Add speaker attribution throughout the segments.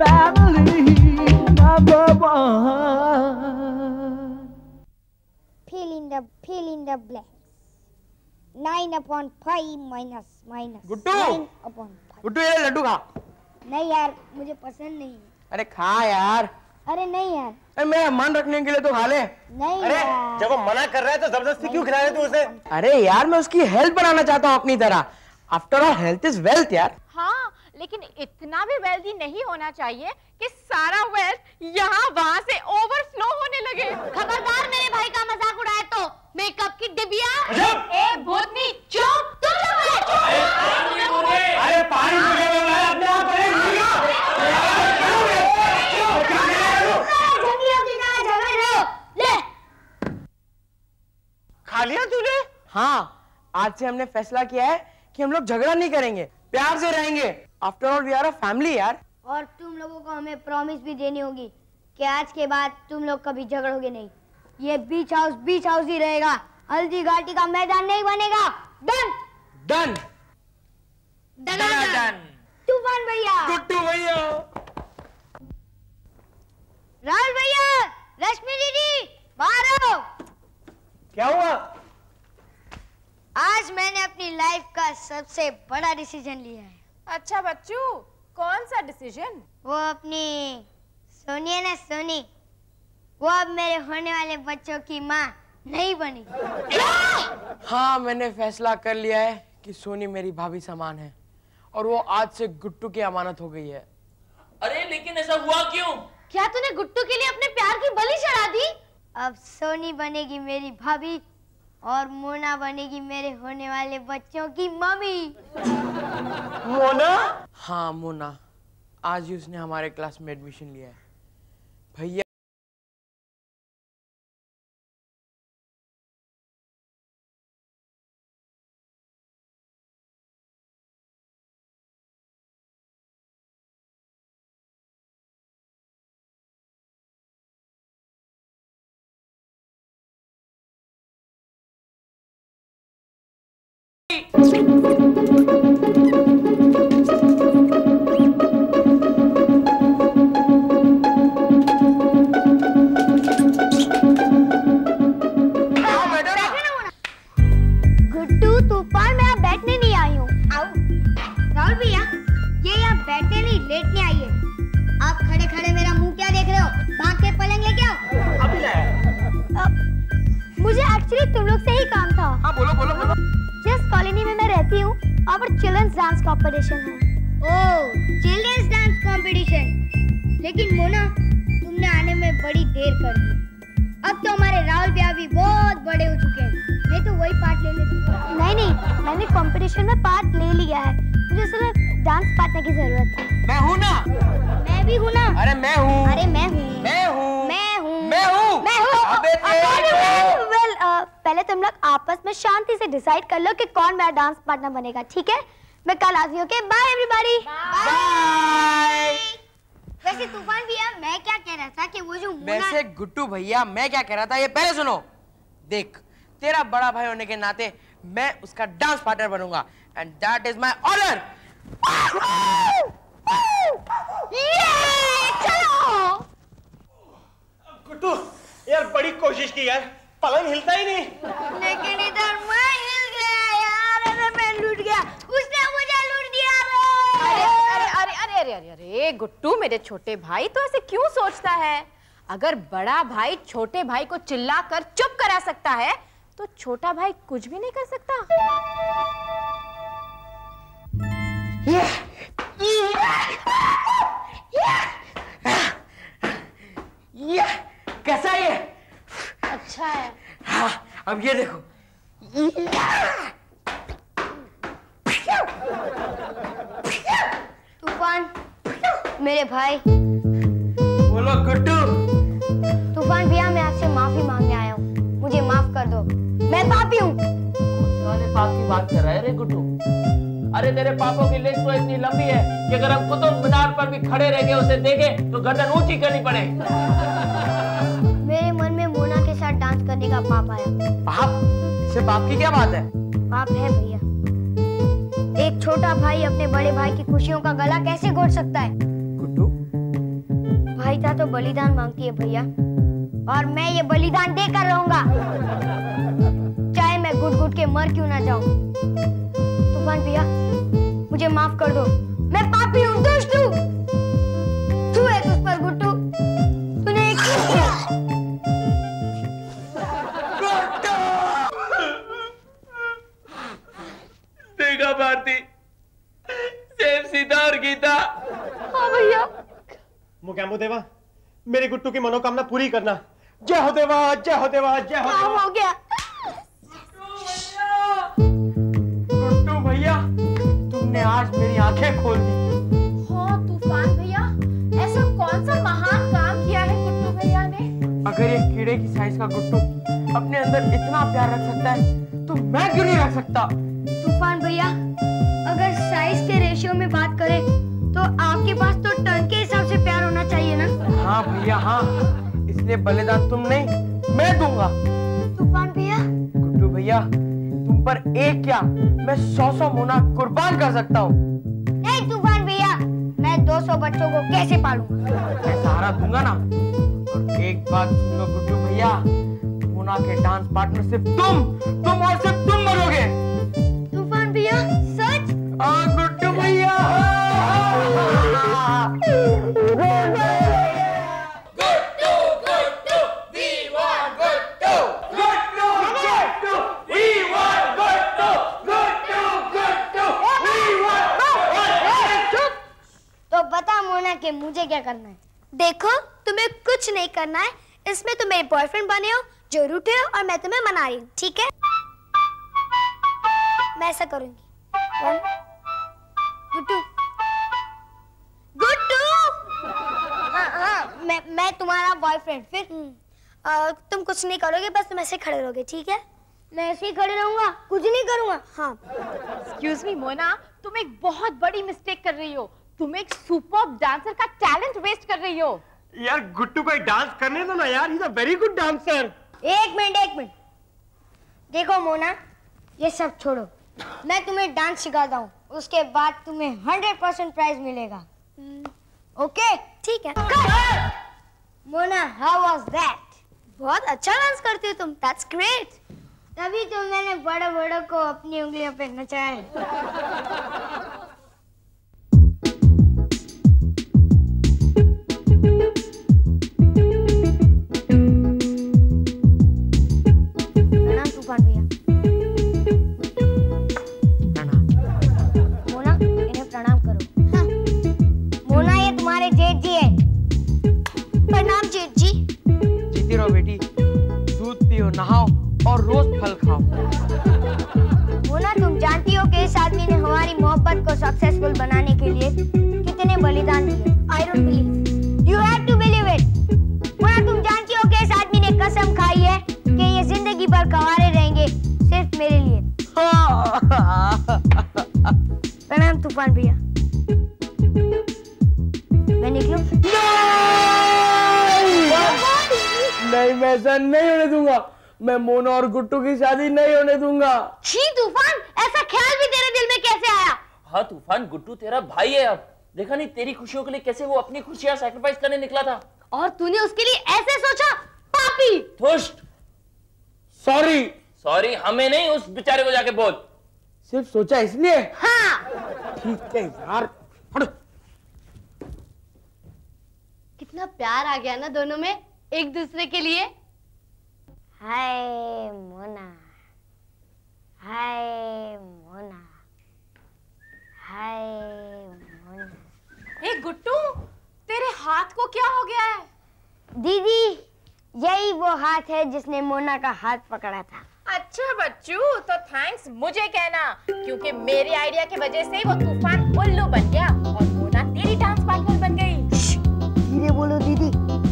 Speaker 1: family number one.
Speaker 2: Fill in the fill in the blanks. Nine upon five minus minus.
Speaker 3: Guddu!
Speaker 2: Nine upon five.
Speaker 3: Guddu ये लड्डू खा
Speaker 2: नहीं यार मुझे पसंद नहीं है।
Speaker 3: अरे खा यार
Speaker 2: अरे नहीं यार
Speaker 3: अरे मेरा मन रखने के लिए तो खा ले
Speaker 2: नहीं
Speaker 4: अरे
Speaker 2: यार
Speaker 4: जब वो मना कर रहा है तो ज़बरदस्ती क्यों खिला रहे तू उसे
Speaker 3: अरे यार मैं उसकी हेल्प बनाना चाहता हूँ अपनी तरह after all health is wealth यार
Speaker 5: हाँ लेकिन इतना भी वेल्दी नहीं होना चाहिए कि सारा वेल्थ यहाँ वहाँ से ओवरफ्लो होने लगे।
Speaker 2: खबरदार मेरे भाई का मज़ाक उड़ाए तो मेकअप की डिबिया?
Speaker 5: ए भूतनी चुप तुम चुप।
Speaker 4: अरे पानी मुझे मिल रहा अपने आप
Speaker 3: खा लिया तूने? हाँ आज से हमने फैसला किया है कि हम लोग झगड़ा नहीं करेंगे प्यार से रहेंगे। After all we are a family यार
Speaker 2: और तुम लोगों को हमें प्रॉमिस भी देनी होगी कि आज के बाद तुम लोग कभी झगड़ोगे नहीं। ये बीच हाउस बीच हाउस ही रहेगा। हल्दी घाटी का मैदान नहीं बनेगा। डन
Speaker 3: डन डन
Speaker 2: तूफ़ान भैया!
Speaker 3: गुड्डू भैया!
Speaker 2: राहुल भैया! रश्मि दीदी! बाहर आओ
Speaker 4: क्या हुआ?
Speaker 2: आज मैंने अपनी लाइफ का सबसे बड़ा डिसीज़न लिया है।
Speaker 5: अच्छा बच्चू कौन सा डिसीज़न
Speaker 2: वो अपनी सोनी है ना सोनी। वो अब मेरे होने वाले बच्चों की माँ नहीं बनी।
Speaker 3: हाँ मैंने फैसला कर लिया है कि सोनी मेरी भाभी समान है और वो आज से गुट्टू की अमानत हो गई है।
Speaker 6: अरे लेकिन ऐसा हुआ क्यों?
Speaker 2: क्या तूने गुट्टू के लिए अपने प्यार की बलि चढ़ा दी? अब सोनी बनेगी मेरी भाभी और मोना बनेगी मेरे होने वाले बच्चों की मम्मी।
Speaker 4: मोना
Speaker 3: हाँ मोना आज ही उसने हमारे क्लास में एडमिशन लिया है। भैया
Speaker 2: मुझे एक्चुअली तुम लोग से ही काम था।
Speaker 3: हाँ बोलो बोलो बोलो।
Speaker 2: हूँ चिल्ड्रंस डांस कंपटीशन है। ओह चिल्ड्रंस डांस कंपटीशन लेकिन मोना तुमने आने में बड़ी देर कर दी। अब तो हमारे राहुल भैया भी बहुत बड़े हो चुके हैं। नहीं तो वही पार्ट ले लेते नहीं नहीं मैंने कंपटीशन में पार्ट ले लिया है। मुझे सिर्फ़ डांस पार्टनर की ज़रूरत है।
Speaker 3: मैं हूँ ना।
Speaker 2: मैं भी हूँ ना।
Speaker 3: अरे मैं हूँ।
Speaker 2: अरे मैं हूँ।
Speaker 3: मैं हूँ।
Speaker 2: मैं हूँ।
Speaker 3: मैं हूँ।
Speaker 2: मैं
Speaker 3: अबे तेरी
Speaker 2: वेल पहले तुम लोग आपस में शांति से डिसाइड कर लो कि कौन मेरा डांस पार्टनर बनेगा ठीक है? मैं कल आती हूँ ओके बाय एवरीबॉडी
Speaker 3: बाय
Speaker 2: वैसे तूफ़ान भैया मैं क्या कह रहा था कि वो जो मोना
Speaker 3: वैसे गुट्टू भैया मैं क्या कह रहा था ये पहले सुनो। देख तेरा बड़ा भाई होने के नाते मैं उसका dance partner बनूँगा and that is my honour
Speaker 2: चलो!
Speaker 4: गुड्डू यार बड़ी कोशिश की यार पलंग हिलता ही नहीं
Speaker 2: लेकिन इधर मैं हिल गया यार अरे मैं लूट गया उसने मुझे लूट दिया
Speaker 5: अरे अरे अरे अरे अरे अरे अरे गुट्टू मेरे छोटे भाई तो ऐसे क्यों सोचता है अगर बड़ा भाई छोटे भाई को चिल्ला कर चुप करा सकता है तो छोटा भाई कुछ भी नहीं कर सकता
Speaker 3: ये कैसा है ये?
Speaker 2: अच्छा है।
Speaker 3: हाँ अब ये देखो।
Speaker 2: तूफ़ान मेरे भाई।
Speaker 3: बोलो गुड्डू
Speaker 2: तूफ़ान भैया मैं आपसे माफ़ी मांगने आया हूँ। मुझे माफ़ कर दो। मैं पापी हूँ।
Speaker 6: पाप की बात कर रहा है रे गुड्डू अरे तेरे पापों की लिस्ट तो इतनी लंबी है कि अगर हम कुतुब मीनार पर भी खड़े रह के उसे देखें तो गर्दन ऊँची करनी पड़े।
Speaker 2: करने का पाप आया।
Speaker 3: पाप? इससे पाप की क्या बात है?
Speaker 2: पाप है भैया। एक छोटा भाई अपने बड़े भाई की खुशियों का गला कैसे घोट सकता है?
Speaker 3: गुड्डू।
Speaker 2: आहिता तो बलिदान मांगती है भैया। और मैं ये बलिदान देकर रहूँगा। चाहे मैं गुट गुट के मर क्यों ना जाऊँ। तूफ़ान भैया मुझे माफ़ कर दो।
Speaker 4: मेरी गुट्टू की मनोकामना पूरी करना। जय हो देवा जय हो देवा जय हो देवा।
Speaker 2: हो गया।
Speaker 3: गुड्डू भैया। तुमने आज मेरी आँखें खोल दी।
Speaker 5: हाँ तूफ़ान भैया ऐसा कौन सा महान काम किया है गुड्डू भैया ने?
Speaker 3: अगर ये कीड़े की साइज़ का गुड्डू अपने अंदर इतना प्यार रख सकता है तो मैं क्यों नहीं रख सकता?
Speaker 2: तूफ़ान भैया अगर साइज़ के रेशियो में बात करें तो आपके पास तो टन के होना चाहिए ना?
Speaker 3: हाँ भैया हाँ। इसलिए बलिदान तुम नहीं मैं दूँगा।
Speaker 2: तूफ़ान भैया?
Speaker 3: गुड्डू भैया तुम पर एक क्या? मैं सौ सौ मोना कुर्बान कर सकता हूँ।
Speaker 2: नहीं तूफ़ान भैया मैं 200 बच्चों को कैसे पालूँगा?
Speaker 3: मैं सहारा दूँगा ना। और एक बात सुन लो गुड्डू भैया मोना के डांस पार्टनर सिर्फ़ तुम तुम और सिर्फ़ तुम बनोगे।
Speaker 2: तूफ़ान भैया सच?
Speaker 3: हाँ
Speaker 2: बता मुझे क्या करना है? देखो तुम्हें कुछ नहीं करना है। इसमें तुम मेरे बॉयफ्रेंड बने हो जो रूठे हो और मैं तुम्हें मना रही हूँ ठीक है? मैं ऐसा करूँगी। One, गुड्डू। गुड्डू! हाँ हाँ मैं मैं तुम्हारा बॉयफ्रेंड फिर? अ, तुम कुछ नहीं करोगे बस तुम ऐसे खड़े रहोगे ठीक है? मैं ऐसे ही खड़े रहूँगा कुछ नहीं करूँगा। हाँ।
Speaker 5: एक्सक्यूज मी मोना तुम एक बहुत बड़ी मिस्टेक कर रही हो। तुम एक सुपर डांसर का टैलेंट वेस्ट कर रही हो।
Speaker 4: यार गुट्टू को डांस करने दो ना यार। He a very good dancer
Speaker 2: एक मिनट एक मिनट। देखो मोना ये सब छोड़ो। मैं तुम्हें डांस सिखाता हूँ। उसके बाद तुम्हें हंड्रेड परसेंट प्राइज मिलेगा। ओके ठीक है। मोना हाउ वाज दैट बहुत अच्छा डांस करती हो तुम। दैट्स ग्रेट तभी तो मैंने बड़े बड़ों को अपनी उंगलियों पे नचाया। मैं
Speaker 3: ऐसा नहीं होने दूँगा। मैं मोना और गुट्टू की शादी नहीं होने दूँगा।
Speaker 2: छी तूफ़ान ऐसा ख्याल भी तेरे दिल में कैसे आया?
Speaker 6: हाँ तूफ़ान गुड्डू तेरा भाई है अब। देखा नहीं तेरी खुशियों के लिए कैसे वो अपनी खुशियाँ सैक्रिफाइस करने निकला था?
Speaker 2: और तूने उसके लिए ऐसे सोचा पापी?
Speaker 6: थुष्ट
Speaker 3: सॉरी
Speaker 6: सॉरी हमें नहीं उस बेचारे को जाके बोल।
Speaker 3: सिर्फ़ सोचा इसलिए?
Speaker 2: हाँ।
Speaker 3: ठीक है यार
Speaker 2: कितना प्यार आ गया ना दोनों में। एक दूसरे के लिए। हाय मोना। हाय मोना। हाय मोना।
Speaker 5: ए गुट्टू तेरे हाथ को क्या हो गया है?
Speaker 2: दीदी यही वो हाथ है जिसने मोना का हाथ पकड़ा था।
Speaker 5: अच्छा बच्चू तो थैंक्स मुझे कहना क्योंकि मेरे आइडिया की वजह से वो तूफ़ान उल्लू बन गया।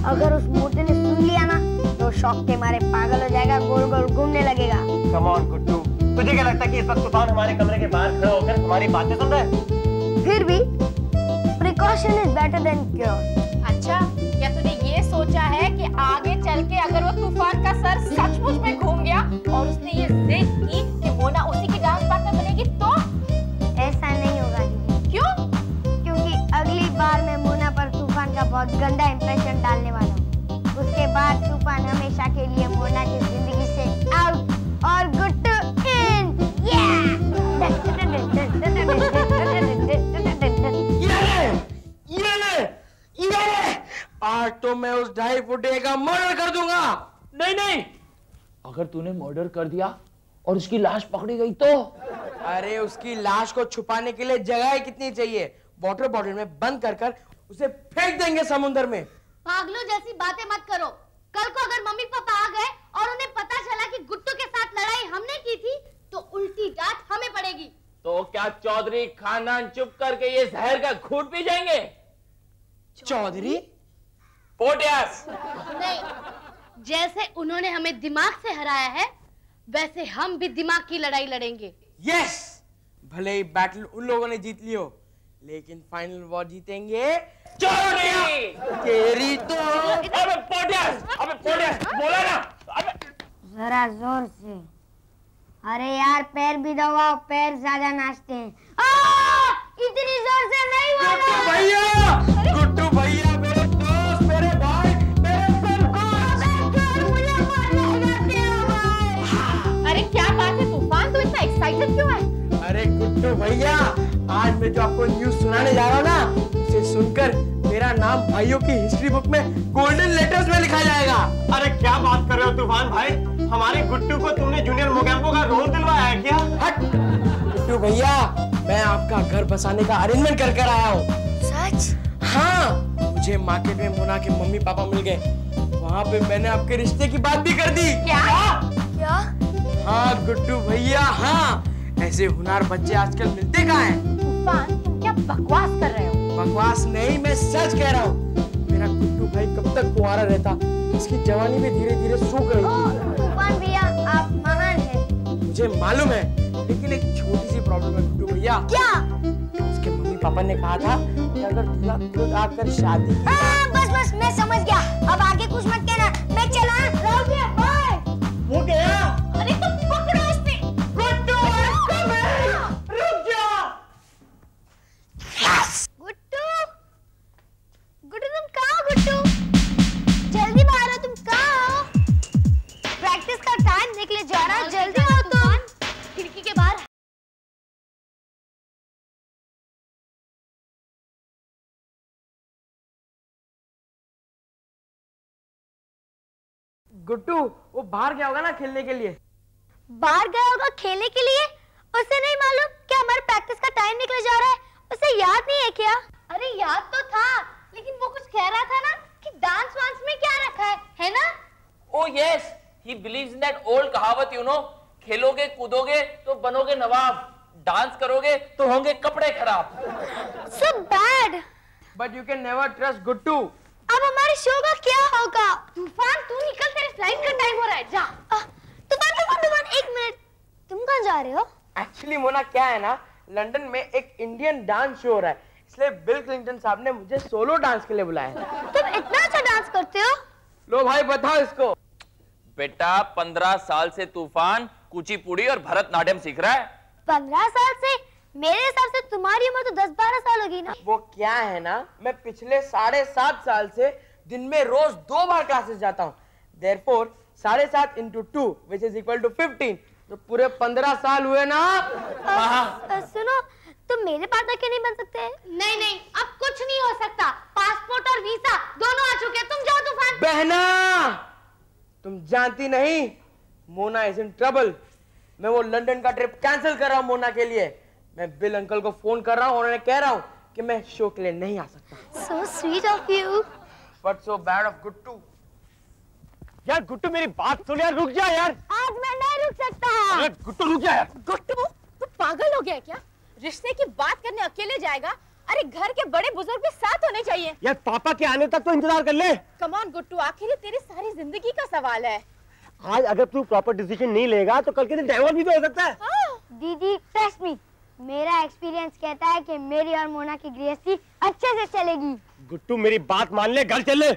Speaker 2: अगर उस मूर्ति ने सुन लिया ना तो शौक के मारे पागल हो जाएगा गोल गोल घूमने लगेगा।
Speaker 4: कम गुड्डू। तुझे क्या लगता है कि इस वक्त तूफ़ान हमारे कमरे के बाहर खड़ा होकर हमारी बातें सुन रहा है?
Speaker 2: फिर भी precaution is better than cure
Speaker 5: अच्छा क्या तूने ये सोचा है कि आगे चल के अगर वो तूफ़ान का सर सचमुच में घूम गया और उसने ये जिद की कि मोना उसी की डांस पार्टनर बनेगी तो
Speaker 2: बहुत गंदा इंप्रेशन डालने वाला हूँ। उसके बाद तूफ़ान हमेशा के लिए मोना की ज़िंदगी से आउट और गुट्टू इन
Speaker 3: ले, ये ले। आज तो मैं उस ढाई फुटे का मर्डर कर दूँगा।
Speaker 6: नहीं नहीं। अगर तूने मर्डर कर दिया और उसकी लाश पकड़ी गई तो?
Speaker 3: अरे उसकी लाश को छुपाने के लिए जगह कितनी चाहिए? वाटर बॉटल में बंद कर कर उसे फेंक देंगे समुद्र में।
Speaker 2: पागलों जैसी बातें मत करो। कल को अगर मम्मी पापा आ गए और उन्हें पता चला कि गुट्टू के साथ लड़ाई हमने की थी तो उल्टी डांट हमें पड़ेगी।
Speaker 6: तो क्या चौधरी खानदान चुप करके ये जहर का घूट पी जाएँगे?
Speaker 3: चौधरी?
Speaker 6: पोटियास!
Speaker 2: नहीं जैसे उन्होंने हमें दिमाग से हराया है वैसे हम भी दिमाग की लड़ाई लड़ेंगे।
Speaker 3: यस भले ही बैटल उन लोगों ने जीत लियो। लेकिन फाइनल वॉर जीतेंगे तेरी तो।
Speaker 6: अबे पोटियास अबे पोटियास बोला ना। अबे
Speaker 2: जरा ज़ोर से। अरे यार पैर भी दबाओ पैर ज़्यादा नाचते हैं। इतनी ज़ोर से नहीं बोलो।
Speaker 3: भैया गुड्डू भैया मेरे दोस्त मेरे भाई मेरे
Speaker 2: हो भाई।
Speaker 5: अरे क्या बात है तूफ़ान? तू इतना एक्साइटेड क्यों है?
Speaker 3: अरे गुड्डू भैया आज मैं जो आपको न्यूज़ सुनाने जा रहा हूँ ना उसे सुनकर मेरा नाम भाइयों की हिस्ट्री बुक में गोल्डन लेटर्स में लिखा जाएगा।
Speaker 4: अरे क्या बात कर रहे हो तूफ़ान भाई? हमारे गुट्टू को तुमने जूनियर मोगैम्बो का रोल दिलवाया है क्या?
Speaker 3: हट। गुड्डू भैया मैं आपका घर बसाने का अरेंजमेंट कर कर आया हूँ।
Speaker 2: सच?
Speaker 3: हाँ मुझे मार्केट में मोना के मम्मी पापा मिल गए। वहाँ पे मैंने आपके रिश्ते की बात भी कर दी।
Speaker 5: क्या?
Speaker 2: क्या?
Speaker 3: हाँ गुट्टू भैया हाँ। ऐसे हुनार बच्चे आजकल मिलते कहाँ हैं?
Speaker 5: तूफ़ान तुम क्या बकवास कर रहे हो?
Speaker 3: बकवास नहीं मैं सच कह रहा हूँ। मेरा गुड्डू भाई कब तक कुंवारा रहता? इसकी जवानी भी धीरे धीरे सूख रही थी
Speaker 2: तूफ़ान भैया आप महान हैं।
Speaker 3: मुझे मालूम है लेकिन एक छोटी सी प्रॉब्लम है गुड्डू भैया।
Speaker 2: क्या?
Speaker 3: उसके मम्मी पापा ने कहा था कि अगर दूल्हा खुद आकर शादी
Speaker 2: हाँ, बस बस मैं समझ गया। अब आगे कुछ मत कहना। मैं चला रहोगे
Speaker 4: गुड्डू
Speaker 3: वो बाहर गया होगा ना खेलने के लिए?
Speaker 2: बाहर गया होगा खेलने के लिए? उसे नहीं मालूम कि हमारे प्रैक्टिस का टाइम निकले जा रहा है। उसे याद नहीं है क्या? अरे याद तो था लेकिन वो कुछ कह रहा था ना कि डांस वांस में क्या रखा है है ना?
Speaker 6: ओ yes he believes in that old कहावत यू नो खेलोगे कूदोगे तो बनोगे नवाब। डांस करोगे तो होंगे कपड़े खराब।
Speaker 2: So bad
Speaker 3: but you can never trust Guddu.
Speaker 2: अब हमारे शो का क्या होगा? तूफ़ान तू निकल तेरे फ़्लाइट का टाइम हो रहा है जा। तूफ़ान तूफ़ान तूफ़ान एक मिनट तुम कहाँ जा रहे हो?
Speaker 3: एक्चुअली मोना क्या है ना लंदन में एक इंडियन डांस शो हो रहा है। इसलिए बिल क्लिंटन साहब ने मुझे सोलो डांस के लिए बुलाया है।
Speaker 2: तुम इतना अच्छा डांस करते हो?
Speaker 3: लो भाई बताओ इसको।
Speaker 6: बेटा पंद्रह साल से तूफ़ान कुचिपुड़ी और भरतनाट्यम सीख रहा है।
Speaker 2: पंद्रह साल से मेरे हिसाब से तुम्हारी उम्र तो दस बारह साल होगी ना।
Speaker 3: वो क्या है ना मैं पिछले साढ़े सात साल से दिन में रोज दो बार क्लासेस जाता हूँ। देयरफॉर साढ़े सात into two which is equal to fifteen तो पूरे पंद्रह साल हुए ना।
Speaker 2: अ, सुनो तुम मेरे पास क्यों नहीं बन सकते? नहीं नहीं अब कुछ नहीं हो सकता। पासपोर्ट और वीज़ा दोनों आ चुके हैं। तुम जाओ तूफ़ान।
Speaker 3: बहना तुम जानती नहीं मोना इज़ इन ट्रबल मैं वो लंदन का ट्रिप कैंसिल कर रहा हूँ मोना के लिए। मैं बिल अंकल को फ़ोन कर रहा हूँ उन्होंने कह रहा हूँ कि मैं शो के लिए नहीं आ सकता।
Speaker 2: So sweet of you
Speaker 3: but so bad of Guttu
Speaker 4: यार गुट्टू मेरी बात सुन यार रुक जा यार।
Speaker 2: आज मैं नहीं रुक सकता।
Speaker 4: अरे गुट्टू रुक जा यार।
Speaker 5: गुट्टू तू पागल हो गया क्या? रिश्ते की बात करने अकेले जाएगा? अरे घर के बड़े बुज़ुर्ग भी साथ होने चाहिए।
Speaker 4: यार पापा के आने तक तो इंतज़ार कर ले।
Speaker 5: कम ऑन गुट्टू आखिर ये तेरी सारी ज़िंदगी का सवाल है।
Speaker 4: आज अगर तू प्रॉपर डिसीज़न नहीं लेगा तो कल के दिन डाइवोर्स भी तो हो सकता है।
Speaker 5: हाँ।
Speaker 2: दीदी ट्रस्ट मी मेरा एक्सपीरियंस कहता है कि मेरी और मोना की गृहस्थी अच्छे से चलेगी।
Speaker 4: गुट्टू मेरी बात मान ले घर चल ले।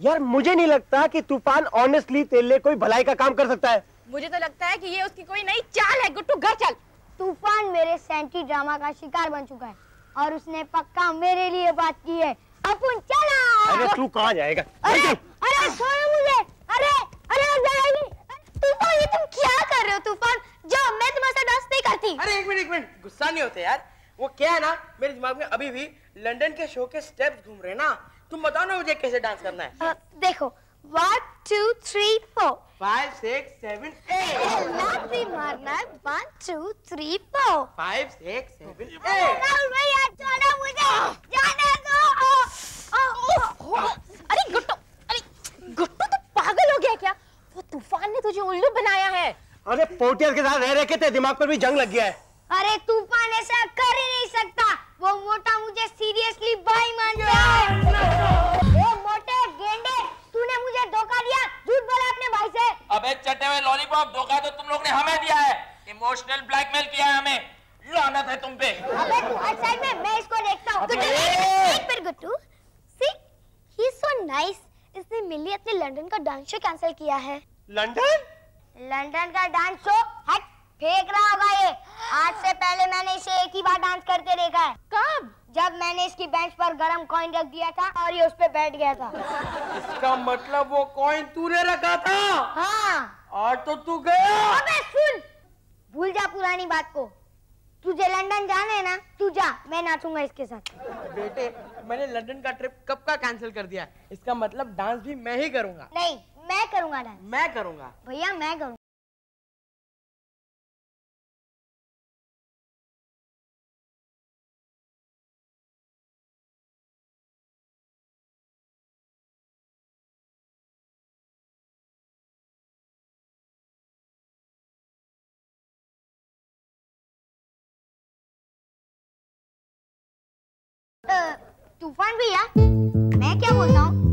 Speaker 4: यार मुझे नहीं लगता कि तूफ़ान ऑनेस्टली तेरे लिए कोई भलाई का काम कर सकता है।
Speaker 5: मुझे तो लगता है कि ये उसकी कोई नई चाल है गुट्टू घर चल।
Speaker 2: तूफ़ान मेरे सेंटी ड्रामा का शिकार बन चुका है और उसने पक्का मेरे लिए बात की है। अपन चला!
Speaker 4: अरे तू कहाँ जाएगा?
Speaker 2: अरे अरे छोड़ो मुझे! अरे अरे जाएगी। तूफ़ान ये तुम क्या कर रहे हो तूफ़ान? जाओ मैं तुम्हारे साथ डांस नहीं करती।
Speaker 3: अरे एक मिनट एक मिनट। गुस्सा नहीं होते यार। वो क्या है ना मेरे दिमाग में अभी भी लंदन के शो के स्टेप्स घूम रहे ना। तुम बताओ ना मुझे कैसे डांस करना है।
Speaker 2: अ, देखो one two three four
Speaker 3: five six seven eight
Speaker 2: मारना है। One two three four
Speaker 3: five six seven eight
Speaker 2: भैया मुझे। जाने दो ओ,
Speaker 5: अरे गुट्टू अरे गुट्टू तो पागल हो गया क्या? वो तूफ़ान ने तुझे उल्लू बनाया है।
Speaker 4: अरे पोटियर के साथ रह रहे थे दिमाग पर भी जंग लग गया है।
Speaker 2: अरे तूफ़ान ऐसा कर ही नहीं सकता। वो मोटा मुझे सीरियसली भाई मानता है। वो मोटे गेंडे तूने मुझे धोखा दिया। झूठ बोला अपने भाई से।
Speaker 6: अबे चटे हुए लॉलीपॉप धोखा तो तुम लोग ने हमें दिया है। इमोशनल ब्लैकमेल किया है हमें। लानत है तुम पे।
Speaker 2: अबे तू हट साइड में मैं इसको देखता हूँ। एक minute Guttu see he is so nice इसने मिली अपने लंदन का डांस शो कैंसिल किया है।
Speaker 4: लंदन?
Speaker 2: लंदन का डांस शो हट फेंक रहा होगा ये। आज से पहले मैंने इसे एक ही बार डांस करते देखा है।
Speaker 5: कब?
Speaker 2: जब मैंने इसकी बेंच पर गरम कॉइन रख दिया था और ये उस पर बैठ गया था।
Speaker 3: इसका मतलब वो कॉइन तूने रखा था?
Speaker 2: हाँ।
Speaker 3: और तो तू गया।
Speaker 2: अबे सुन। भूल जा पुरानी बात को। तुझे लंदन जाना है ना तू जा मैं नाचूँगा इसके साथ।
Speaker 3: बेटे मैंने लंदन का ट्रिप कब का कैंसिल कर दिया? इसका मतलब डांस भी मैं ही करूँगा।
Speaker 2: नहीं मैं करूँगा डांस
Speaker 3: मैं करूँगा।
Speaker 2: भैया मैं करूँगा तूफ़ान भैया मैं क्या बोलता हूँ?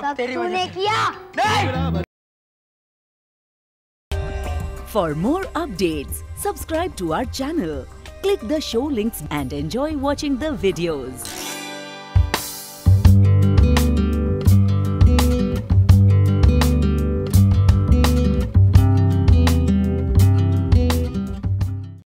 Speaker 2: सब
Speaker 3: तेरी
Speaker 2: तूने
Speaker 3: वजह से
Speaker 2: किया
Speaker 3: नहीं
Speaker 7: For more updates, subscribe to our channel, click the show links and enjoy watching the videos.